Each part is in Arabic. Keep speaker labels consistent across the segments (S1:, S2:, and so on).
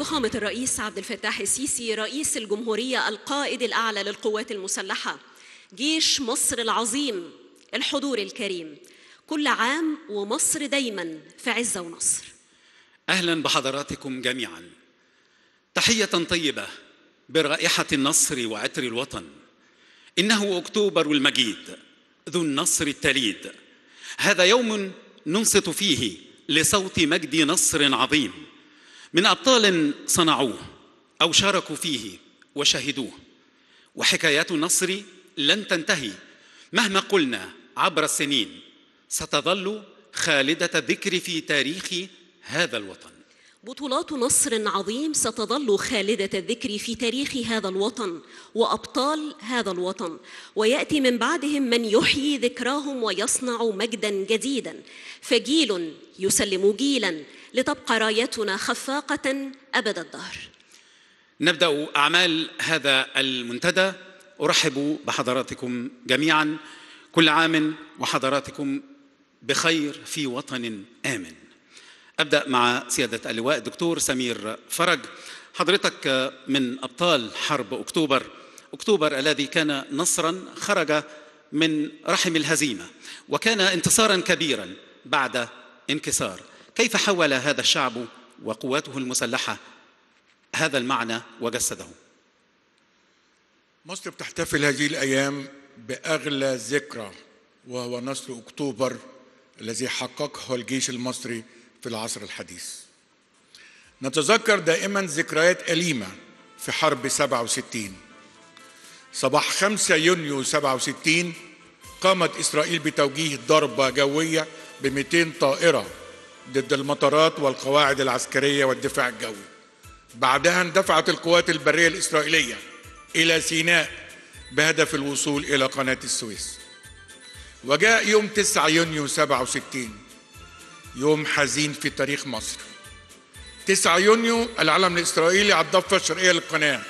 S1: فخامة الرئيس عبد الفتاح السيسي رئيس الجمهورية القائد الأعلى للقوات المسلحة جيش مصر العظيم الحضور الكريم. كل عام ومصر دايما في عزة ونصر.
S2: أهلا بحضراتكم جميعا. تحية طيبة برائحة النصر وعطر الوطن. إنه أكتوبر المجيد ذو النصر التليد. هذا يوم ننصت فيه لصوت مجد نصر عظيم. من أبطال صنعوه أو شاركوا فيه وشهدوه. وحكايات النصر لن تنتهي. مهما قلنا عبر السنين ستظل خالدة الذكر في تاريخ هذا الوطن.
S1: بطولات نصر عظيم ستظل خالدة الذكر في تاريخ هذا الوطن وأبطال هذا الوطن ويأتي من بعدهم من يحيي ذكراهم ويصنع مجدا جديدا. فجيل يسلم جيلا لتبقى رايتنا خفاقة أبد الدهر.
S2: نبدأ أعمال هذا المنتدى. أرحب بحضراتكم جميعا. كل عام وحضراتكم بخير في وطن آمن. أبدأ مع سيادة اللواء الدكتور سمير فرج. حضرتك من أبطال حرب أكتوبر. أكتوبر الذي كان نصرا خرج من رحم الهزيمة وكان انتصارا كبيرا بعد انكسار. كيف حول هذا الشعب وقواته المسلحة هذا المعنى وجسده؟
S3: مصر بتحتفل هذه الأيام بأغلى ذكرى وهو نصر أكتوبر الذي حققه الجيش المصري في العصر الحديث. نتذكر دائما ذكريات أليمة في حرب 67 صباح 5 يونيو 67 قامت إسرائيل بتوجيه ضربة جوية ب 200 طائرة ضد المطارات والقواعد العسكرية والدفاع الجوي. بعدها اندفعت القوات البرية الإسرائيلية إلى سيناء بهدف الوصول إلى قناة السويس. وجاء يوم 9 يونيو 67 يوم حزين في تاريخ مصر. 9 يونيو العلم الإسرائيلي على الضفة الشرقية للقناة.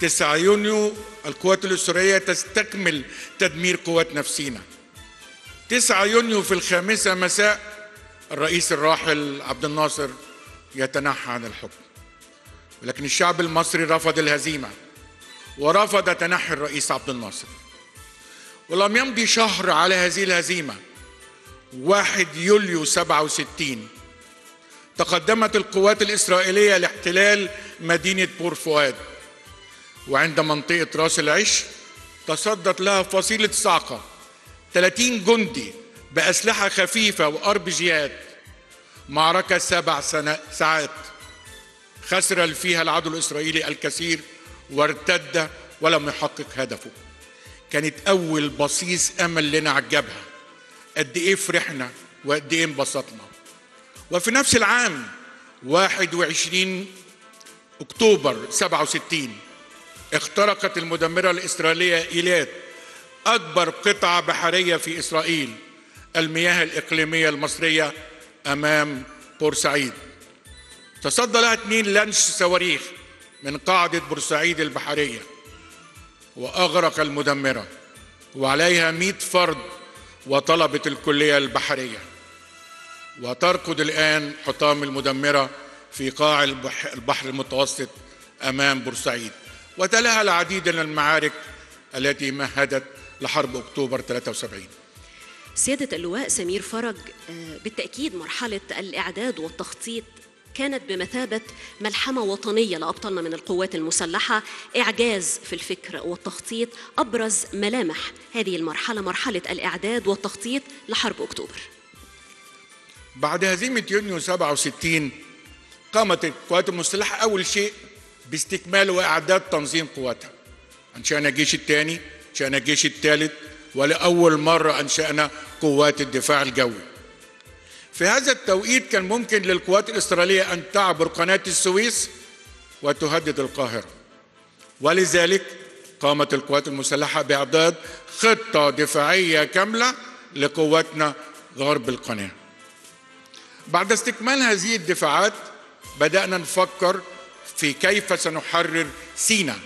S3: 9 يونيو القوات الإسرائيلية تستكمل تدمير قوات نفسينا. 9 يونيو في الخامسة مساء الرئيس الراحل عبد الناصر يتنحى عن الحكم. ولكن الشعب المصري رفض الهزيمة ورفض تنحي الرئيس عبد الناصر. ولم يمضي شهر على هذه الهزيمة 1 يوليو 67 تقدمت القوات الإسرائيلية لاحتلال مدينة بور فؤاد. وعند منطقة راس العش تصدت لها فصيلة صعقة 30 جندي بأسلحة خفيفة وأربجيات معركة سبع ساعات. خسر فيها العدو الإسرائيلي الكثير وارتد ولم يحقق هدفه. كانت أول بصيص أمل لنا على الجبهة. قد إيه فرحنا وقد إيه انبسطنا. وفي نفس العام 21 أكتوبر 67 اخترقت المدمرة الإسرائيلية إيلات أكبر قطعة بحرية في إسرائيل المياه الإقليمية المصرية أمام بورسعيد تصدى لها اثنين لانش صواريخ من قاعدة بورسعيد البحرية وأغرق المدمرة وعليها مئة فرد وطلبة الكلية البحرية. وتركض الآن حطام المدمرة في قاع البح- البحر المتوسط أمام بورسعيد. وتلاها العديد من المعارك التي مهدت لحرب أكتوبر 73
S1: سيادة اللواء سمير فرج آه، بالتأكيد مرحلة الإعداد والتخطيط كانت بمثابة ملحمة وطنية لأبطالنا من القوات المسلحة إعجاز في الفكر والتخطيط أبرز ملامح هذه المرحلة مرحلة الإعداد والتخطيط لحرب أكتوبر.
S3: بعد هزيمة يونيو 67 قامت القوات المسلحة أول شيء باستكمال وإعداد تنظيم قواتها. أنشأنا الجيش الثاني أنشأنا الجيش الثالث ولأول مرة أنشأنا قوات الدفاع الجوي. في هذا التوقيت كان ممكن للقوات الإسرائيلية أن تعبر قناة السويس وتهدد القاهرة. ولذلك قامت القوات المسلحة بإعداد خطة دفاعية كاملة لقواتنا غرب القناة. بعد استكمال هذه الدفاعات بدأنا نفكر في كيف سنحرر سيناء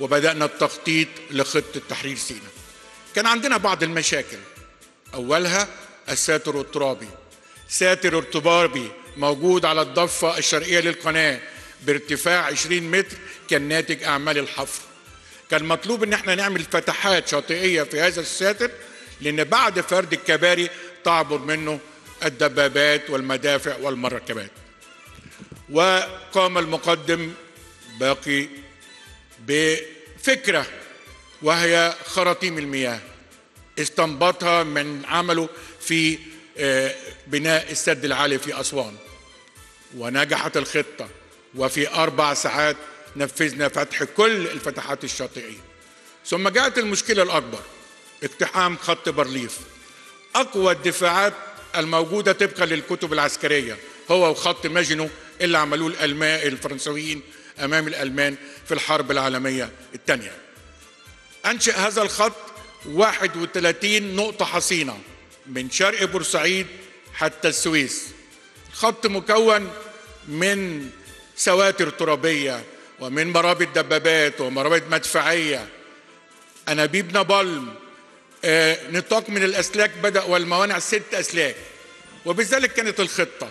S3: وبدأنا التخطيط لخطة تحرير سيناء كان عندنا بعض المشاكل. أولها الساتر الترابي. ساتر الترابي موجود على الضفة الشرقية للقناة بارتفاع 20 متر كان ناتج أعمال الحفر. كان مطلوب إن إحنا نعمل فتحات شاطئية في هذا الساتر لأن بعد فرد الكباري تعبر منه الدبابات والمدافع والمركبات. وقام المقدم باقي بفكرة وهي خراطيم المياه. استنبطها من عمله في بناء السد العالي في أسوان. ونجحت الخطة وفي أربع ساعات نفذنا فتح كل الفتحات الشاطئية. ثم جاءت المشكلة الأكبر اقتحام خط بارليف أقوى الدفاعات الموجودة طبقا للكتب العسكرية هو وخط ماجنو اللي عملوه الألمان الفرنسويين أمام الألمان في الحرب العالمية الثانية. أنشأ هذا الخط 31 نقطة حصينة. من شرق بورسعيد حتى السويس. خط مكون من سواتر ترابية ومن مرابط دبابات ومرابط مدفعية. أنابيب نابلم آه، نطاق من الأسلاك بدأ والموانع ست أسلاك. وبذلك كانت الخطة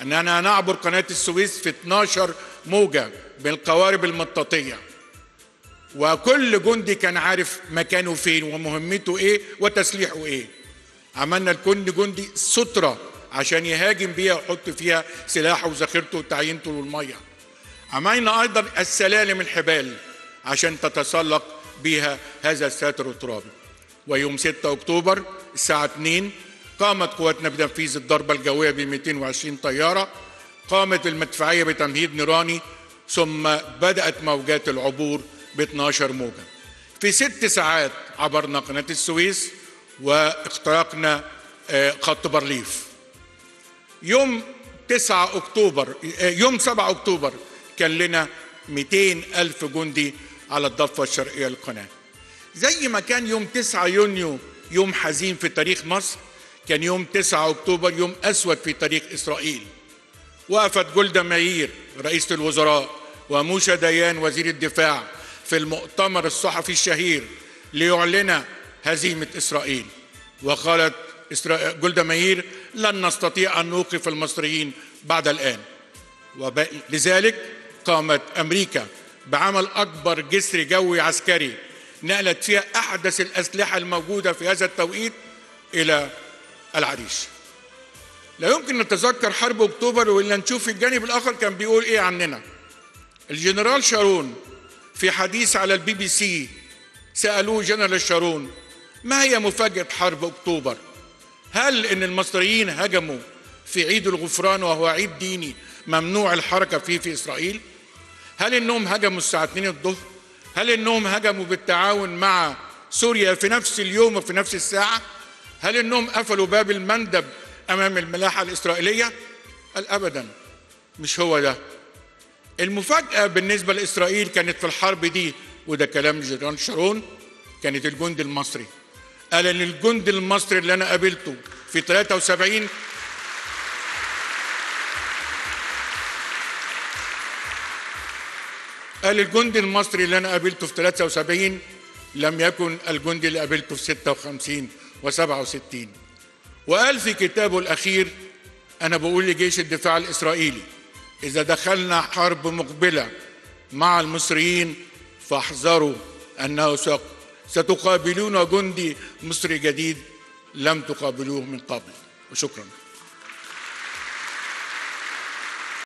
S3: أننا نعبر قناة السويس في 12 موجة بالقوارب المطاطية. وكل جندي كان عارف مكانه فين ومهمته إيه وتسليحه إيه. عملنا لكل جندي سترة عشان يهاجم بيها ويحط فيها سلاحه وذخيرته وتعيينته والميه عملنا أيضا السلالم الحبال عشان تتسلق بها هذا الساتر الترابي. ويوم 6 أكتوبر الساعة 2 قامت قواتنا بتنفيذ الضربة الجوية ب 220 طيارة. قامت المدفعية بتمهيد نيراني ثم بدأت موجات العبور ب 12 موجة. في ست ساعات عبرنا قناة السويس واخترقنا آه، خط بارليف يوم 9 أكتوبر آه، يوم 7 أكتوبر كان لنا 200 ألف جندي على الضفة الشرقية للقناة. زي ما كان يوم 9 يونيو يوم حزين في تاريخ مصر كان يوم 9 أكتوبر يوم أسود في تاريخ إسرائيل. وقفت جولدا ماير رئيسة الوزراء وموشا ديان وزير الدفاع في المؤتمر الصحفي الشهير ليعلن هزيمة إسرائيل. وقالت جولدا ماير لن نستطيع أن نوقف المصريين بعد الآن. ولذلك قامت أمريكا بعمل أكبر جسر جوي عسكري نقلت فيها أحدث الأسلحة الموجودة في هذا التوقيت إلى العريش. لا يمكن نتذكر حرب أكتوبر وإلا نشوف الجانب الآخر كان بيقول إيه عننا. الجنرال شارون في حديث على البي بي سي سألوه جنرال شارون ما هي مفاجأة حرب أكتوبر؟ هل إن المصريين هجموا في عيد الغفران وهو عيد ديني ممنوع الحركة فيه في إسرائيل؟ هل إنهم هجموا الساعة 2 الظهر؟ هل إنهم هجموا بالتعاون مع سوريا في نفس اليوم وفي نفس الساعة؟ هل إنهم قفلوا باب المندب أمام الملاحة الإسرائيلية؟ قال ابدا؟ مش هو ده. المفاجأة بالنسبة لإسرائيل كانت في الحرب دي وده كلام الجنرال شارون كانت الجند المصري. قال إن الجند المصري اللي أنا قابلته في 73 قال الجندي المصري اللي أنا قابلته في 73 لم يكن الجندي اللي قابلته في 56 و67 وقال في كتابه الأخير أنا بقول لجيش الدفاع الإسرائيلي إذا دخلنا حرب مقبلة مع المصريين فاحذروا أنه سيق- ستقابلون جندي مصري جديد لم تقابلوه من قبل. وشكرا.